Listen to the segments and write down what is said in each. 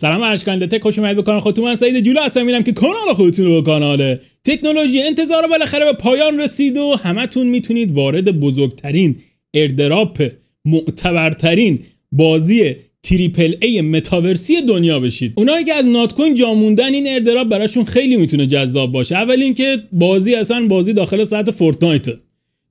سلام ارشکانده تک خوش اومدید به کانال خودتون. من سعید جلو هستم. میرم که کانال خودتون رو به کانال تکنولوژی انتظار بالاخره به پایان رسید و همتون می‌تونید وارد بزرگترین اردراپ معتبرترین بازی تریپل ای متاورسی دنیا بشید. اونایی که از نات کوین جا موندن این اردراپ براشون خیلی می‌تونه جذاب باشه. اول اینکه بازی اصلا بازی داخل ساعت فورتنایت.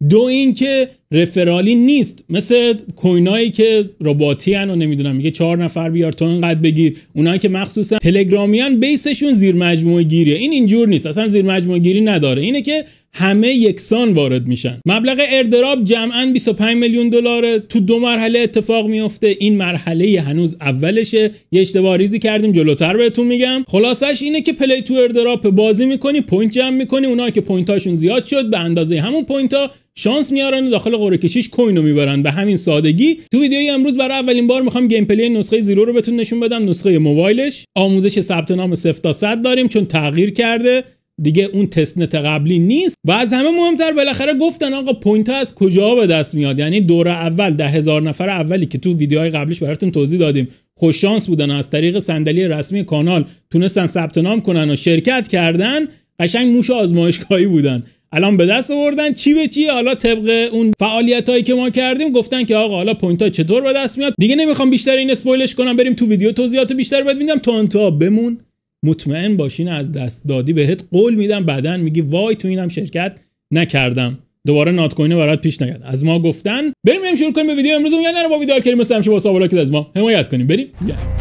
دو اینکه رفرالی نیست. مثل کوینایی که رباتی و نمی‌دونم میگه چهار نفر بیار تو اینقدر بگیر. اونایی که مخصوصا تلگرامیان بیسشون زیر مجموعه گیریه. این اینجور نیست. اصلا زیر مجموعه گیری نداره. اینه که همه یکسان وارد میشن. مبلغ airdrop جمعا 25 میلیون دلار تو دو مرحله اتفاق میفته این مرحله هنوز اولشه. یه اشتباه ریزی کردیم. جلوتر بهتون میگم. خلاصش اینه که play to airdrop بازی می‌کنی point جمع می‌کنی. اونایی که point هاشون زیاد شد به اندازه همون point ها شانس میارن داخل قرعه کشیش coin رو می‌برن. به همین سادگی تو ویدیوی امروز برای اولین بار می‌خوام gameplay نسخه Zero رو بهتون نشون بدم نسخه موبایلش. آموزش ثبت نام 0 تا 100 داریم چون تغییر کرده. دیگه اون testnet قبلی نیست. و از همه مهمتر بالاخره گفتن آقا point ها از کجا به دست میاد؟ یعنی دور اول ده هزار نفر اولی که تو ویدیوهای قبلیش براتون توضیح دادیم. خوش شانس بودن از طریق صندلی رسمی کانال. تونستن ثبت نام کنن و شرکت کردن. قشنگ موش آزمایشگاهی بودن. الان به دست آوردن. چی به چی حالا طبق اون فعالیت هایی که ما کردیم گفتن که آقا حالا point ها چطور به دست میاد؟ دیگه نمی‌خوام بیشتر این spoil ش کنم بریم تو ویدیو توضیحات بیشتر بهت میدم. تا انتها بمون. مطمئن باشین از دست دادی بهت قول میدم بعدا میگی وای تو اینم شرکت نکردم. دوباره نات کوینه برات پیش نیاد. از ما گفتن. بریم بریم شروع کنیم به ویدیو. امروز میگن نره با ویدیو کریم مثل همیشه با سوالات از ما حمایت کنیم. بریم. yeah.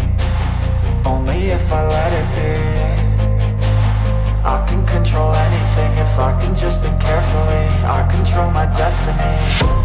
listening.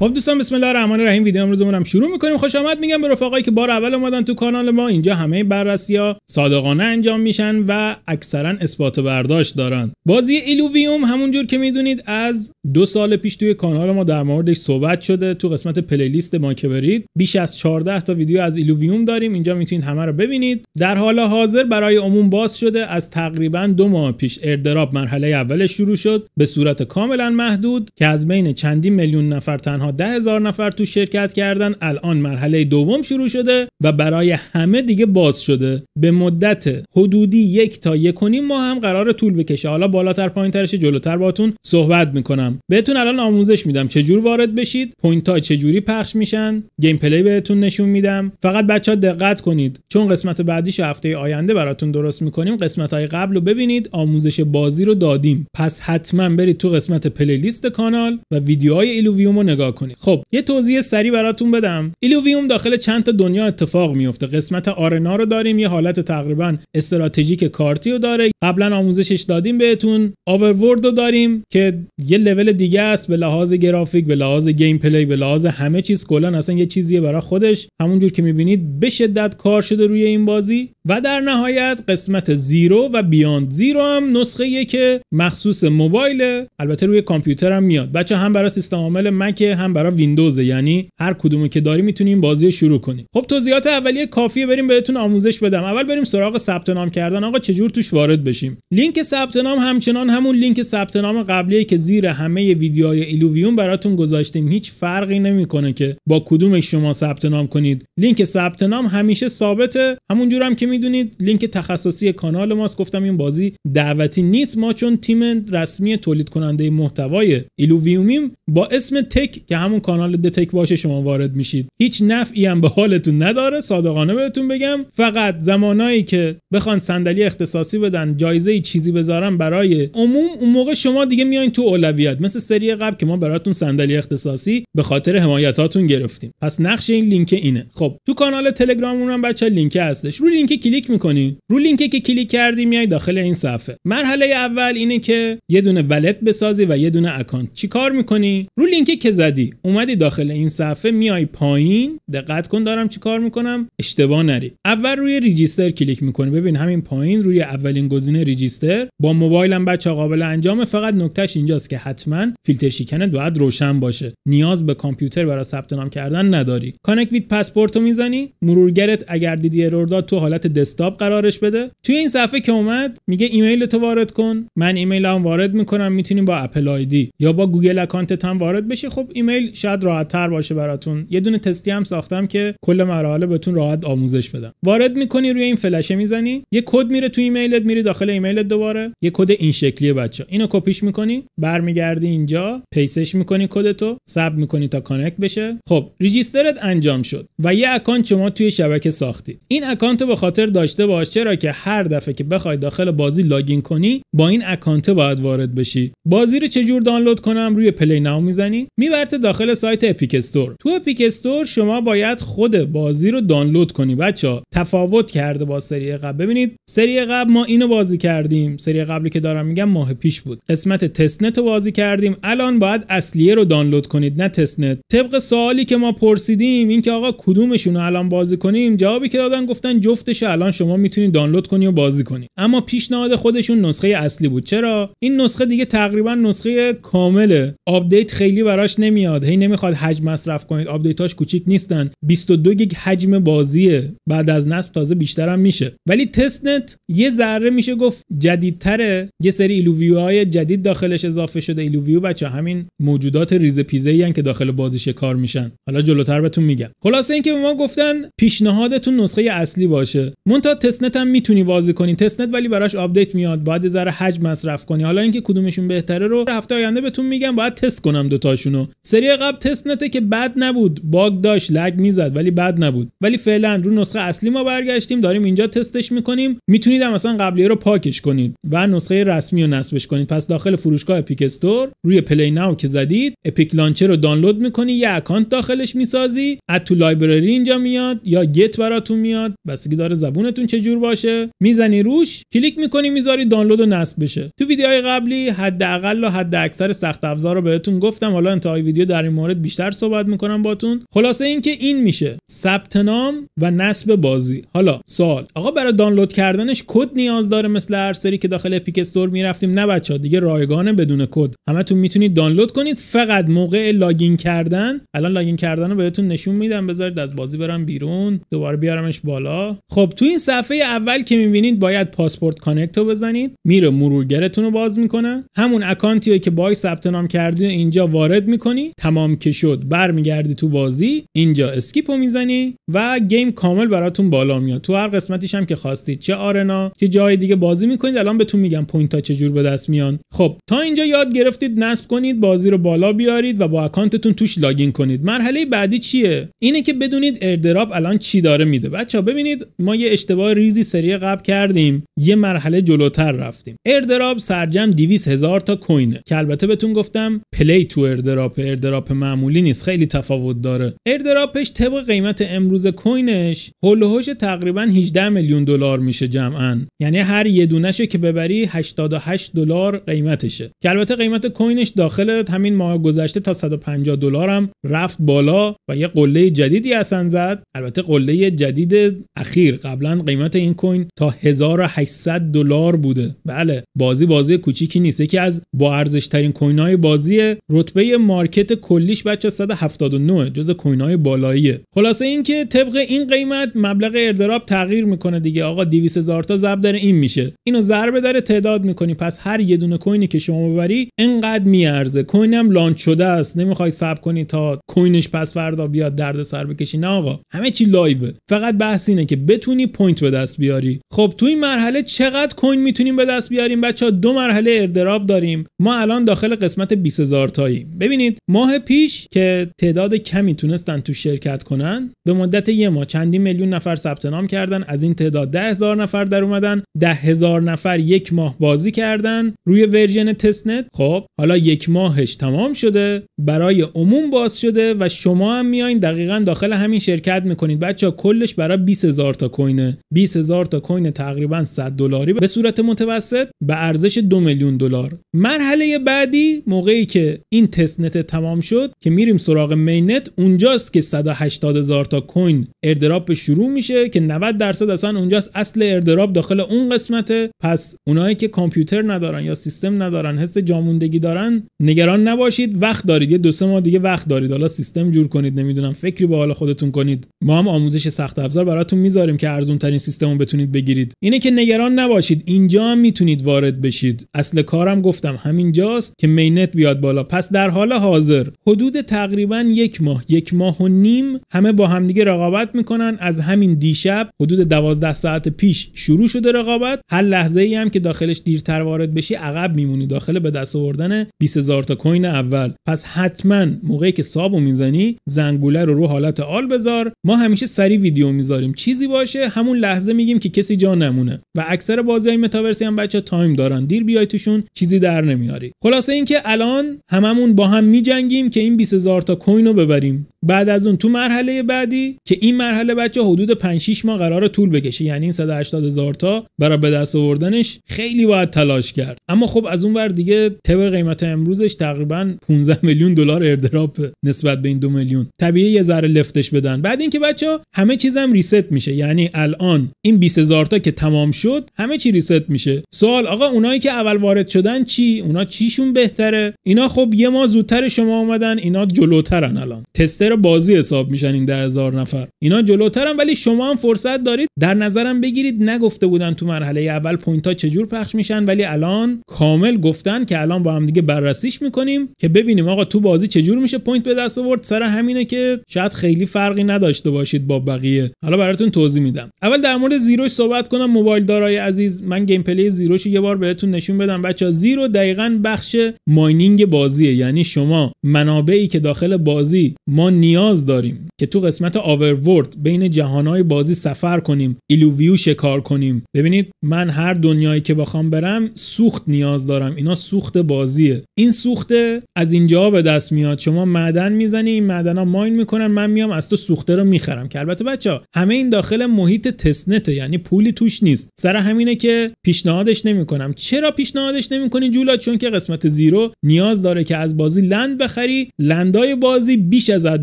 خب دوستان بسم الله الرحمن الرحیم. ویدیو امروزمون هم شروع می‌کنیم. خوش آمد. میگم به رفقایی که بار اول اومدن تو کانال ما اینجا همه بررسی ها صادقانه انجام میشن و اکثرا اثبات برداشت دارن. بازی ایلوویوم همونجور که می‌دونید از دو سال پیش توی کانال ما در موردش صحبت شده تو قسمت پلی‌لیست ما که برید. بیش از 14 تا ویدیو از ایلوویوم داریم. اینجا می‌تونید همه رو ببینید. در حال حاضر برای عموم باز شده از تقریبا دو ماه پیش airdrop مرحله اولش شروع شد. به صورت کاملا محدود که از بین چندین میلیون نفر تنها ده هزار نفر تو شرکت کردن الان مرحله دوم شروع شده و برای همه دیگه باز شده. به مدت حدودی یک تا یک و ماه هم قرار طول بکشه. حالا بالاتر پایین ترش جلوتر باتون صحبت می‌کنم. بهتون الان آموزش میدم. چجور وارد بشید؟ point ها چجوری پخش میشن؟ gameplay بهتون نشون میدم. فقط بچه ها دقت کنید. چون قسمت بعدیش هفته آینده براتون درست می‌کنیم قسمت های قبل رو ببینید. آموزش بازی رو دادیم. پس حتما برید تو قسمت پلی‌لیست کانال و ویدیوهای ایلوویوم رو نگاه کنید خب یه توضیح سریع براتون بدم. ایلوویوم داخل چند تا دنیا اتفاق میفته. قسمت arena رو داریم یه حالت تقریبا استراتژیک کارتی رو داره. قبلا آموزشش دادیم بهتون. Overworld رو داریم که یه لول دیگه است به لحاظ گرافیک به لحاظ gameplay به لحاظ همه چیز. کلا اصلا یه چیزیه برای خودش. همونجور که می‌بینید به شدت کار شده روی این بازی. و در نهایت قسمت Zero و Beyond. Zero هم نسخه که مخصوص موبایل البته روی کامپیوتر هم میاد. بچه هم برای سیستم عامل مک هم برای ویندوز یعنی هر کدومی که داری می‌تونیم بازی رو شروع کنیم. خب توضیحات اولیه کافیه بریم بهتون آموزش بدم. اول بریم سراغ ثبت نام کردن. آقا چجور توش وارد بشیم؟ لینک ثبت نام همچنان همون لینک ثبت نام قبلیه که زیر همه ویدیوهای ایلوویوم براتون گذاشتیم. هیچ فرقی نمی‌کنه که با کدومش شما ثبت نام کنید. لینک ثبت نام همیشه ثابته همونجور هم که می‌دونید لینک تخصصی کانال ماست. گفتم این بازی دعوتی نیست. ما چون تیم رسمی تولید کننده محتوای ایلوویومیم با اسم تک که همون کانال دتک باشه شما وارد میشید. هیچ نفعی هم به حالتون نداره صادقانه بهتون بگم. فقط زمانایی که بخوان صندلی اختصاصی بدن جایزه چیزی بذارن برای عموم اون موقع شما دیگه میایین تو اولویت. مثل سری قبل که ما براتون صندلی اختصاصی به خاطر حمایتاتون گرفتیم. پس نقش این لینک اینه. خب تو کانال تلگراممون هم بچه لینک هستش. رو لینک کلیک می‌کنی. رو لینکی که کلیک کردی میای داخل این صفحه. مرحله اول اینه که یه دونه wallet بسازی و یه دونه account. چیکار می‌کنی؟ رو لینکی که زدی. اومدی داخل این صفحه میای پایین دقت کن دارم چیکار می‌کنم؟ اشتباه نری. اول روی register کلیک می‌کنی. ببین همین پایین روی اولین گزینه register. با موبایلم بچه قابل انجام فقط نکتهش اینجاست که حتما فیلتر شیکنت باید روشن باشه. نیاز به کامپیوتر برای ثبت نام کردن نداری. connect with Passport رو می‌زنی. مرورگرت اگر دیدی error داد تو حالت دسکتاپ قرارش بده. توی این صفحه که اومد میگه ایمیل تو وارد کن. من ایمیلم وارد می‌کنم. می‌تونیم با Apple ID یا با Google account ت هم وارد بشی. خب ایمیل شاید راحت تر باشه براتون. یه دونه تستی هم ساختم که کل مراحل بهتون راحت آموزش بدم. وارد می‌کنی روی این فلشه می‌زنی یه کد میره تو ایمیلت میری داخل ایمیلت دوباره یه کد این شکلیه بچه اینو کپیش می‌کنی برمیگردی اینجا paste ش می‌کنی کدتو sub می‌کنی تا connect بشه. خب register ت انجام شد و یه account شما توی شبکه ساختید این account به خاطر داشته باش چرا که هر دفعه که بخوای داخل بازی login کنی با این account باید وارد بشی. بازی رو چجور دانلود کنم؟ روی play now می‌زنی. میبرته داخل سایت Epic Store. تو Epic Store شما باید خود بازی رو دانلود کنی بچه تفاوت کرده با سری قبل. ببینید سری قبل ما اینو بازی کردیم. سری قبلی که دارم میگم ماه پیش بود. قسمت testnet رو بازی کردیم. الان باید اصلیه رو دانلود کنید نه testnet طبق سوالی که ما پرسیدیم اینکه آقا کدومشون رو الان بازی کنیم جوابی که دادن گفتن جفتش الان شما می‌تونید دانلود کنی و بازی کنی. اما پیشنهاد خودشون نسخه اصلی بود. چرا؟ این نسخه دیگه تقریبا نسخه کامله. update خیلی براش نمیاد. هی نمی‌خواد حجم مصرف کنید. update اش کوچیک نیستن. 22 گیگ حجم بازیه. بعد از نصب تازه بیشتر هم میشه. ولی testnet یه ذره میشه گفت جدیدتره. یه سری ایلوویو های جدید داخلش اضافه شده. ایلوویو بچه همین موجودات ریز پیزه که داخل بازی کار میشن. حالا جلوتر بهتون میگم. خلاصه اینکه به ما گفتن پیشنهادتون نسخه اصلی باشه. منتها testnet هم می‌تونی بازی کنی. testnet ولی براش update میاد. باید ذره حجم مصرف کنی. حالا اینکه کدومشون بهتره رو هفته آینده بهتون میگم. باید تست کنم دوتاشونو. سری قبل testnet ه که بد نبود. bug داشت lag می‌زد ولی بد نبود. ولی فعلا رو نسخه اصلی ما برگشتیم داریم اینجا تستش می‌کنیم. می‌تونید هم مثلا قبلیه رو پاکش کنید و نسخه رسمی رو نصبش کنید. پس داخل فروشگاه Epic Store روی play now که زدید Epic launcher رو دانلود می‌کنی یه account داخلش می‌سازی add to library اینجا میاد یا get براتون میاد. بستگی داره زبونتون چه جور باشه. می‌زنی روش کلیک می‌کنی می‌ذاری دانلود و نصب بشه. تو ویدیوهای قبلی حداقل و حد اکثر سخت افزار رو بهتون گفتم. حالا انتهای ویدیو در این مورد بیشتر صحبت می‌کنم باتون. خلاصه اینکه این میشه. ثبت نام و نصب بازی. حالا سوال. آقا برای دانلود کردنش کد نیاز داره مثل هر سری که داخل Epic Store می‌رفتیم. نه بچا دیگه رایگانه بدون کد. همتون می‌تونید دانلود کنید. فقط موقع login کردن. الان login کردن رو بهتون نشون میدم. بذارید از بازی برم بیرون. دوباره بیارمش بالا. خب تو این صفحه اول که می‌بینید باید Passport connect رو بزنید. میره مرورگرتون رو باز می‌کنه. همون اکانتی که باهاش ثبت نام کردی اینجا وارد می‌کنی. تمام که شد برمیگردی تو بازی اینجا skip رو می‌زنی و game کامل براتون بالا میاد. تو هر قسمتیش هم که خواستید چه arena چه جای دیگه بازی می‌کنید الان بهتون میگم point ها چجور به دست میان. خب تا اینجا یاد گرفتید نصب کنید بازی رو بالا بیارید و با اکانتتون توش login کنید. مرحله بعدی چیه؟ اینه که بدونید airdrop الان چی داره میده. بچا ببینید ما یه اشتباه ریزی سری قبل کردیم یه مرحله جلوتر رفتیم. airdrop سرجم 200 هزار تا coin ه. که البته بهتون گفتم play to airdrop airdrop معمولی نیست خیلی تفاوت داره. airdrop ش طبق قیمت امروز coin ش هولوهوش تقریبا 18 میلیون دلار میشه جمعا. یعنی هر یه دونهشو که ببری 88 دلار قیمتشه. که البته قیمت coin ش داخل همین ماه گذشته تا 150 دلار هم رفت بالا و یه قله جدیدی اصلا زد. البته قله جدید اخیر قبلا قیمت این coin تا 1800 دلار بوده. بله بازی بازی کوچیکی نیست. یکی از با ارزش ترین coin های بازی رتبه market کلیش بچا 179 جز coin های بالاییه. خلاصه اینکه طبق این قیمت مبلغ airdrop تغییر می‌کنه دیگه. آقا 200 هزار تا ضرب داره این میشه. اینو ضربه داره تعداد می‌کنی. پس هر یه دونه کوینی که شما ببری انقدر میارزه. coin هم launch شده است. نمی‌خوای صبر کنی تا coin ش پس فردا بیاد درد سر بکشی. نه آقا. همه چی live ه فقط بحث اینه که بتونی point به دست بیاری. خب تو این مرحله چقدر coin می‌تونیم به دست بیاریم؟ بچا دو مرحله airdrop داریم. ما الان داخل قسمت 20000 تایی ببینید ماه ماه پیش که تعداد کمی تونستن تو شرکت کنن به مدت یه ماه چندین میلیون نفر ثبت نام کردن از این تعداد ده هزار نفر در اومدن ده هزار نفر یک ماه بازی کردن روی version testnet. خب حالا یک ماهش تمام شده برای عموم باز شده و شما هم میایین دقیقا داخل همین شرکت می‌کنید. بچا کلش برای 20 هزار تا coin ه. 20 هزار تا coin تقریبا 100 دلاری به صورت متوسط به ارزش دو میلیون دلار. مرحله بعدی موقعی که این testnet تمام شد که میریم سراغ mainnet اونجاست که 180 هزار تا coin airdrop شروع میشه که 90 درصد اصلا اونجاست اصل airdrop داخل اون قسمته. پس اونایی که کامپیوتر ندارن یا سیستم ندارن حس جاموندگی دارن نگران نباشید وقت دارید. یه دو سه ماه دیگه وقت دارید. حالا سیستم جور کنید نمی‌دونم فکری با حال خودتون کنید. ما هم آموزش سخت افزار براتون می‌ذاریم که ارزون ترین سیستم رو بتونید بگیرید. اینه که نگران نباشید. اینجا هم می‌تونید وارد بشید. اصل کارم گفتم همینجاست که مینت بیاد بالا. پس در حال حاضر حدود تقریبا یک ماه یک ماه و نیم همه با همدیگه رقابت می‌کنن. از همین دیشب حدود 12 ساعت پیش شروع شده رقابت. هر لحظه ای هم که داخلش دیرتر وارد بشی عقب میمونی. داخل به دست آوردن 20000 تا کوین اول. پس حتما موقعی که سابو می‌زنی زنگوله رو رو حالت آل بذار. ما همیشه سری ویدیو می‌ذاریم. چیزی باشه همون لحظه میگیم که کسی جا نمونه. و اکثر بازی های متاورسی هم بچا تایم دارن. دیر بیای توشون چیزی در نمیاری. خلاصه اینکه الان هممون با هم که این 20000 تا coin رو ببریم. بعد از اون تو مرحله بعدی که این مرحله بچا حدود 5 6 ماه قرار طول بکشه یعنی این 180 هزار تا برای به دست آوردنش خیلی باید تلاش کرد. اما خب از اون ور دیگه طبق قیمت امروزش تقریبا 15 میلیون دلار airdrop نسبت به این دو میلیون. طبیعی یه ذره لفتش بدن. بعد اینکه بچا همه چیزم reset میشه. یعنی الان این 20 هزار تا که تمام شد همه چی reset میشه. سوال آقا اونایی که اول وارد شدن چی؟ اونا چیشون بهتره؟ اینا خب یه ماه زودتر شما اومدن اینا جلوترن الان. tester بازی حساب میشن این ده نفر. اینا جلوترن ولی شما هم فرصت دارید در نظرم بگیرید نگفته بودن تو مرحله اول point ها چجور پخش میشن ولی الان کامل گفتن که الان با هم دیگه بررسیش می‌کنیم که ببینیم آقا تو بازی چجور میشه point به دست آورد. سر همینه که شاید خیلی فرقی نداشته باشید با بقیه. حالا براتون توضیح میدم. اول در مورد Zero ش صحبت کنم. موبایل دارای عزیز من gameplay Zero ش یه بار بهتون نشون بدم. بچا Zero دقیقا بخش mining بازیه. یعنی شما منابعی که داخل بازی ما نیاز داریم که تو قسمت Overworld بین جهانهای بازی سفر کنیم ایلوویو شکار کنیم. ببینید من هر دنیایی که بخوام برم سوخت نیاز دارم. اینا سوخت بازیه. این سوخت از اینجا به دست میاد. شما معدن می‌زنی این معدنا mine می‌کنن من میام از تو سوخته رو می‌خرم. که البته بچا همه این داخل محیط testnet ه یعنی پولی توش نیست. سر همینه که پیشنهادش نمی‌کنم. چرا پیشنهادش نمی‌کنی جولا؟ چون که قسمت Zero نیاز داره که از بازی land بخری land ای بازی بی‌نهایت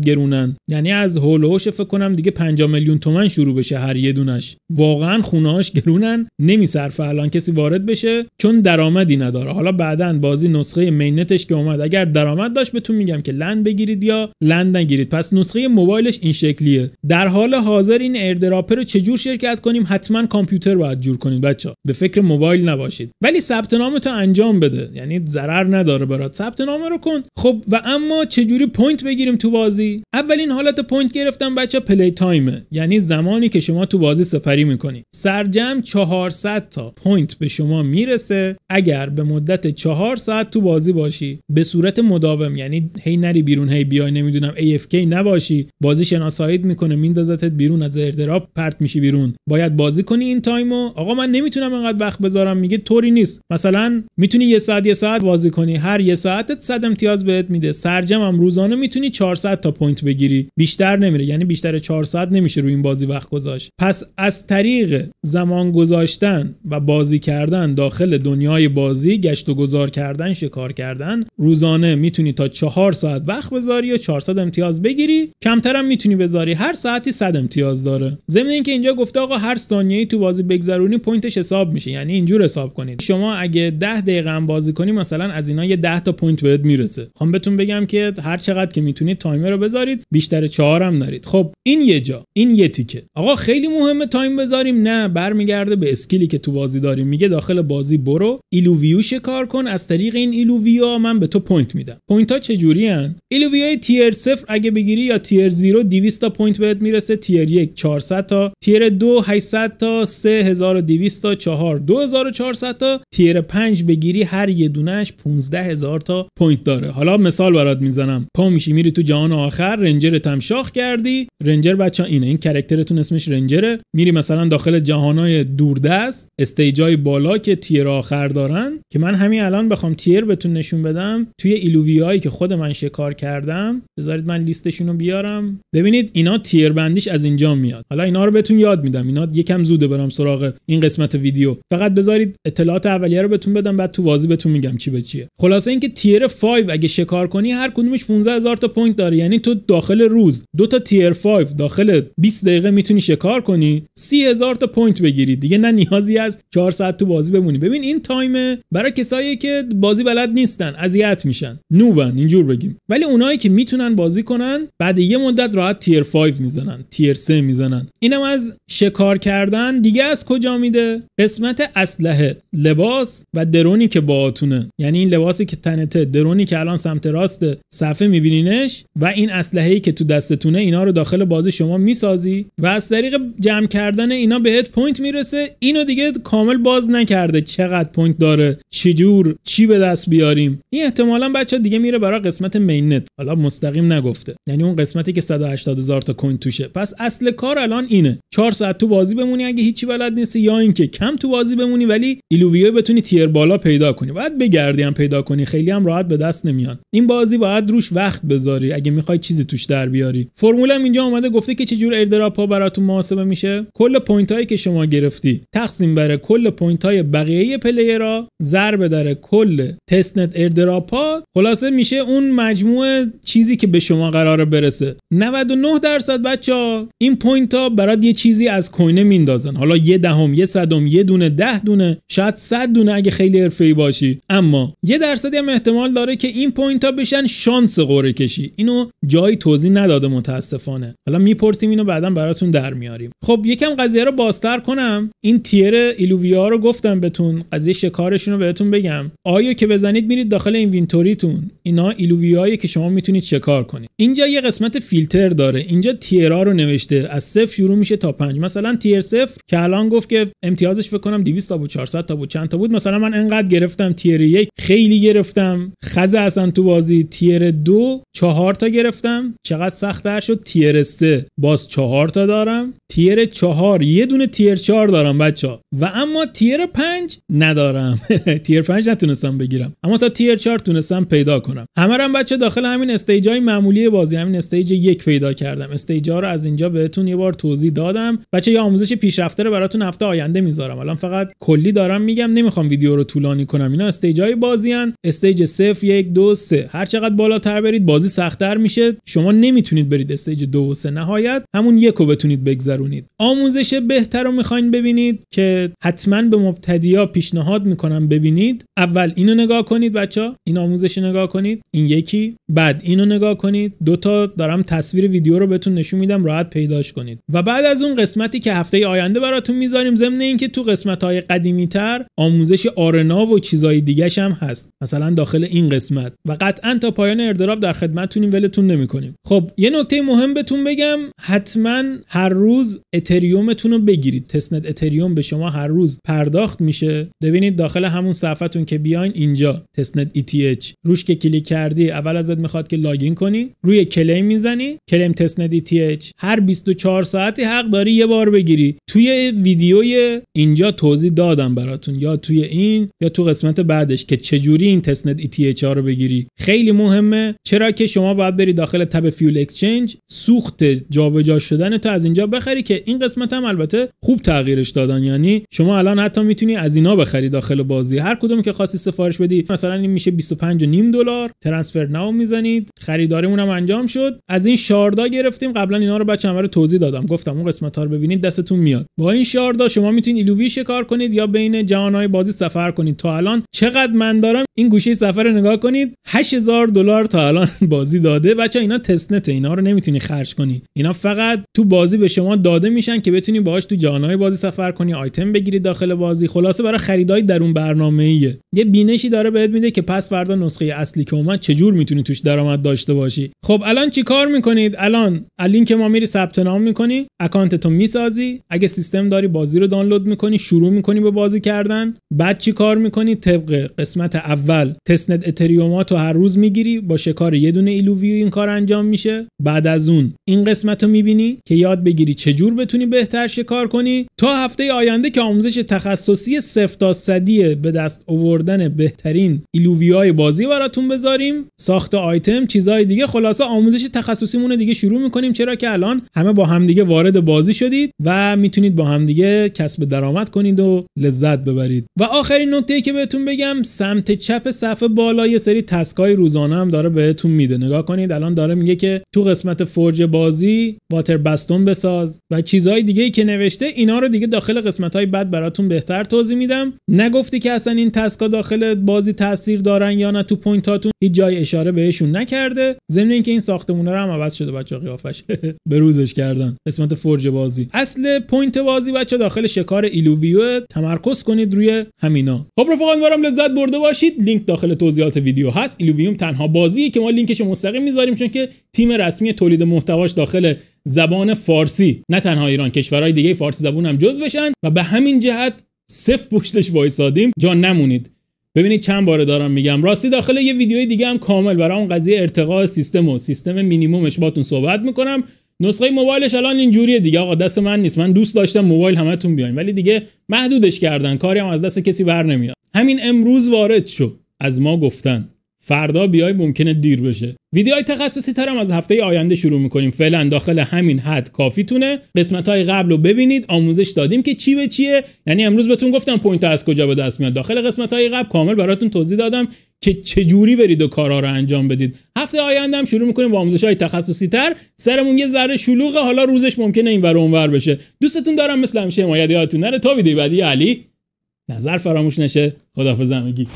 گرونن یعنی از هولوهوش فکر کنم دیگه 5 میلیون تومن شروع بشه هر یه دونش. واقعا خونهاش گرونن نمیصرفه الان کسی وارد بشه چون درآمدی نداره. حالا بعدا بازی نسخه mainnet ش که اومد اگر درآمد داشت بهتون میگم که land بگیرید یا land نگیرید. پس نسخه موبایلش این شکلیه. در حال حاضر این airdrop رو چجور شرکت کنیم؟ حتما کامپیوتر باید جور کنید بچا به فکر موبایل نباشید. ولی ثبت نامتو انجام بده. یعنی ضرر نداره برات. ثبت نام رو کن. خب و اما چجوری point بگیریم تو بازی؟ اولین حالت point گرفتن بچا play time ه. یعنی زمانی که شما تو بازی سپری می‌کنی. سرجم 400 تا point به شما می‌رسه. اگر به مدت 4 ساعت تو بازی باشی به صورت مداوم یعنی هی نری بیرون هی بیای نمی‌دونم AFK نباشی بازی شناساییت می‌کنه میندازتت بیرون از airdrop پرت میشی بیرون. باید بازی کنی این time و. آقا من نمی‌تونم انقدر وقت بذارم میگه طوری نیست. مثلا می‌تونی یه ساعت یه ساعت بازی کنی. هر یه ساعتت 100 امتیاز بهت میده. سرجمع هم روزانه می‌تونی 400 تا point بگیری. بیشتر نمیره یعنی بیشتر 400 نمیشه روی این بازی وقت گذاشت. پس از طریق زمان گذاشتن و بازی کردن داخل دنیای بازی گشت و گذار کردن شکار کردن روزانه می‌تونی تا 4 ساعت وقت بذاری و 400 امتیاز بگیری. کمترم می‌تونی بذاری. هر ساعتی 100 امتیاز داره. ضمن اینکه اینجا گفته آقا هر ثانیه‌ای تو بازی بگذرونی point ش حساب میشه. یعنی اینجور حساب کنید. شما اگه 10 دقیقه بازی کنی مثلا از اینا یه 10 تا point بهت می‌رسه. خب بهتون بگم که هر چقدر که می‌تونید time رو بذارید بیشتر 4 هم نرید خب این یه جا این یه تیکه. آقا خیلی مهمه time بذاریم. نه برمیگرده به skill ی که تو بازی داریم. میگه داخل بازی برو. ایلوویو شکار کن. از طریق این ایلوویو من به تو point میدم. point ها چجوری ان ایلوویای tier 0 اگه بگیری یا tier 0 200 تا point بهت می‌رسه. tier 1 400 تا. tier 2 800 تا. 3200 تا. 4 2400 تا. tier 5 بگیری هر یه دونش 15000 تا point داره. حالا مثال مثال برات می‌زنم. پا میشی میری تو جهان آخر ranger ت هم شاخ کردی. ranger بچه اینه این character تون اسمش ranger ه. میری مثلا داخل جهانای دوردست stage ای بالا که tier آخر دارن. که من همین الان بخوام tier بهتون نشون بدم توی ایلوویایی که خود من شکار کردم. بذارید من لیستشون رو بیارم. ببینید اینا tier بندیش از اینجا میاد. حالا اینا رو بهتون یاد میدم. اینا یکم زوده برم سراغ این قسمت ویدیو. فقط بذارید اطلاعات اولیه رو بهتون بدم بعد تو بازی بهتون میگم چی به چیه. خلاصه اینکه tier 5 اگه شکار کنی هر کدومش 15 هزار تا point داره. یعنی تو داخل روز دو تا tier 5 داخل 20 دقیقه می‌تونی شکار کنی 30 هزار تا point بگیری. دیگه نه نیازی از 4 ساعت تو بازی بمونی. ببین این time برای کسایی که بازی بلد نیستن اذیت میشن. نوبن اینجور بگیم. ولی اونایی که می‌تونن بازی کنن بعد یه مدت راحت tier 5 می‌زنن tier 3 می‌زنن. اینم از شکار کردن. دیگه از کجا میده؟ قسمت اسلحه لباس و drone ی که باهاتونه. یعنی این لباسی که تنته drone ی که الان سمت راست صفحه میبینینش و این اسلحه ای که تو دستتونه اینا رو داخل بازی شما می‌سازی و از طریق جمع کردن اینا بهت point می‌رسه. اینو دیگه کامل باز نکرده چقدر point داره چجور چی به دست بیاریم. این احتمالا بچه دیگه میره برای قسمت mainnet حالا مستقیم نگفته. یعنی اون قسمتی که 180 هزار تا coin توشه. پس اصل کار الان اینه. 4 ساعت تو بازی بمونی اگه هیچی بلد نیستی یا اینکه کم تو بازی بمونی ولی ایلوویو بتونی tier بالا پیدا کنی. باید بگردی هم پیدا کنی. خیلی هم راحت به دست نمیاد این بازی باید روش وقت بذاری. اگه می‌خوای چیزی توش در بیاری. فرمول هم اینجا اومده گفته که چجور airdrop ها براتون محاسبه میشه؟ کل point هایی که شما گرفتی. تقسیم بر کل point های بقیه player ها ضرب در کل testnet airdrop ها. خلاصه میشه اون مجموع چیزی که به شما قراره برسه. 99 درصد بچه این point ها برات یه چیزی از coin ه میندازن حالا یه دهم یه صدم یه دونه ده دونه شاید صد دونه اگه خیلی حرفه‌ای باشی. اما یه درصدی هم احتمال داره که این point ها بشن شانس قرعه کشی. اینو جایی توضیح نداده متاسفانه. حالا می‌پرسیم اینو بعدا براتون در میاریم. خب یکم قضیه رو بازتر کنم. این tier ایلوویا رو گفتم بهتون. قضیه شکارشون رو بهتون بگم. I که بزنید میرید داخل inventory تون. اینا ایلوویایی که شما می‌تونید شکار کنید. اینجا یه قسمت فیلتر داره. اینجا tier ا رو نوشته. از صفر شروع میشه تا پنج. مثلا tier صفر که الان گفت که امتیازش فکر کنم 200 تا بود 400 تا بود چند تا بود. مثلا من انقدر گرفتم tier یک. خیلی گرفتم. خزه اصلا تو بازی. tier دو چهار تا گرفتم. چقدر سخت شد؟ tier سه. باز چهار تا دارم. tier چهار. یه دونه tier چهار دارم بچه ها و اما tier پنج ندارم. tier پنج نتونستم بگیرم. اما تا tier چهار تونستم پیدا کنم. همه هم بچه داخل همین stage های معمولی بازی همین stage یک پیدا کردم. stage ها رو از اینجا بهتون یه بار توضیح دادم. بچه یه آموزش پیشرفته رو براتون هفته آینده می‌ذارم. الان فقط کلی دارم میگم. نمی‌خوام ویدیو رو طولانی کنم. اینا stage های بازی هن. stage 0 1 2 3 هر چقدر بالاتر برید بازی سختتر میشه. شما نمی‌تونید برید stage 2 و 3 نهایت همون یکو بتونید بگذرونید. آموزش بهتر رو می‌خواین ببینید که حتما به مبتدیا پیشنهاد می‌کنم ببینید. اول اینو نگاه کنید بچه این آموزش نگاه کنید. این یکی. بعد اینو نگاه کنید. دوتا دارم تصویر ویدیو رو بهتون نشون میدم. راحت پیداش کنید. و بعد از اون قسمتی که هفته آینده براتون می‌ذاریم ضمن اینکه تو قسمت های قدیمی تر آموزش arena و چیزای دیگه هم هست. مثلا داخل این قسمت. و قطعا تا پایان airdrop در خدمتتونیم ولتون نمی‌کنیم. خب یه نکته مهم بهتون بگم حتما هر روز اتریومتون رو بگیرید. testnet اتریوم به شما هر روز پرداخت میشه. ببینید داخل همون صفحتون که بیاین اینجا testnet ETH روش که کلیک کردی اول ازت می‌خواد که login کنی. روی claim می‌زنی claim testnet ETH هر 24 ساعتی حق داری یه بار بگیری. توی ویدیوی اینجا توضیح دادم براتون. یا توی این یا تو قسمت بعدش که چجوری این testnet ETH ها رو بگیری. خیلی مهمه. چرا که شما باید بری داخل tab fuel exchange سوخت جابجا شدن تو از اینجا بخری که این قسمت هم البته خوب تغییرش دادن. یعنی شما الان حتی می‌تونی از اینا بخری داخل بازی. هر کدوم که خاصی سفارش بدی مثلا این میشه 25 و نیم دلار ترانسفر ناو می‌زنید. خریداریمون هم انجام شد. از این شاردا گرفتیم. قبلا اینا رو بچه رو توضیح دادم. گفتم اون قسمت ها رو ببینید دستتون میاد. با این شاردا شما می‌تونید ایلووی شکار کنید یا بین جهانهای بازی سفر کنید. تا الان چقدر من دارم این گوشه سفر رو نگاه کنید 8000 دلار تا الان بازی داده. بچه اینا تستنته اینا رو نمی‌تونی خرج کنی. اینا فقط تو بازی به شما داده میشن که بتونی باهاش تو جهانهای بازی سفر کنی آیتم بگیری داخل بازی. خلاصه برای خریدای درون برنامه‌ایه. یه بینشی داره بهت میده که پس فردا نسخه اصلی که اومد چجور می‌تونی توش درآمد داشته باشی. خب الان چی کار می‌کنید؟ الان لینک ما میری ثبت نام می‌کنی تو می‌سازی. اگه سیستم داری بازی رو دانلود می‌کنی شروع می‌کنی به بازی کردن. بعد چی کار می‌کنی؟ طبق قسمت اول testnet اتریومات رو هر روز می‌گیری با شکار یه دونه ایلوویو این کار انجام میشه. بعد از اون این قسمت رو می‌بینی که یاد بگیری چجور بتونی بهتر شکار کنی. تا هفته آینده که آموزش تخصصی صفر تا صدی به دست آوردن بهترین Illuvial های بازی براتون بذاریم. ساخت آیتم چیزهای دیگه. خلاصه آموزش تخصصیمون دیگه شروع می‌کنیم. چرا که الان همه با همدیگه وارد بازی شدید و می‌تونید با همدیگه کسب درآمد کنید و لذت ببرید. و آخرین نکته ای که بهتون بگم سمت چپ صفحه بالا یه سری task ای روزانه هم داره بهتون میده. نگاه کنید الان داره میگه که تو قسمت forge بازی water bastion بساز و چیزهای دیگه ای که نوشته اینا رو دیگه داخل قسمت های بعد براتون بهتر توضیح میدم. نگفتی که اصلا این task ا داخل بازی تاثیر دارن یا نه تو point اتون؟ هیچ جای اشاره بهشون نکرده. ضمن اینکه این ساختمونه رو هم عوض شده بچا قیافش. به روزش کردن. قسمت forge بازی. اصل point بازی بچا داخل شکار ایلوویو. تمرکز کنید روی همینا. خب رفقا امیدوارم لذت برده باشید. لینک داخل توضیحات ویدیو هست. Illuvium تنها بازیه که ما لینکش مستقیم می‌ذاریم چون که تیم رسمی تولید محتواش داخل زبان فارسی. نه تنها ایران کشورهای دیگه فارسی زبون هم جز بشن و به همین جهت سفت پشتش وایسادیم. جا نمونید. ببینید چند باره دارم میگم. راستی داخل یه ویدیوی دیگه هم کامل. برای اون قضیه ارتقاء سیستم و سیستم مینیمومش باتون صحبت می‌کنم. نسخه موبایلش الان اینجوریه دیگه. آقا دست من نیست. من دوست داشتم موبایل همتون بیاین. ولی دیگه محدودش کردن. کاری هم از دست کسی بر نمیاد. همین امروز وارد شو از ما گفتن. فردا بیای ممکنه دیر بشه. ویدیوهای تخصصی ترم از هفته آینده شروع می‌کنیم. فعلا داخل همین حد کافیتونه. قسمت های قبل رو ببینید. آموزش دادیم که چی به چیه. یعنی امروز بهتون گفتم point از کجا به دست میاد. داخل قسمت های قبل کامل براتون توضیح دادم که چجوری برید و کارا رو انجام بدید. هفته آینده هم شروع می‌کنیم با آموزش های تخصصی تر. سرمون یه ذره شلوغه. حالا روزش ممکنه این ور اونور بشه. دوستتون دارم مثل همیشه حمایت یادتون نره. تا ویدیو بعدی علی. نظر فراموش نشه. خداحافظ همگی.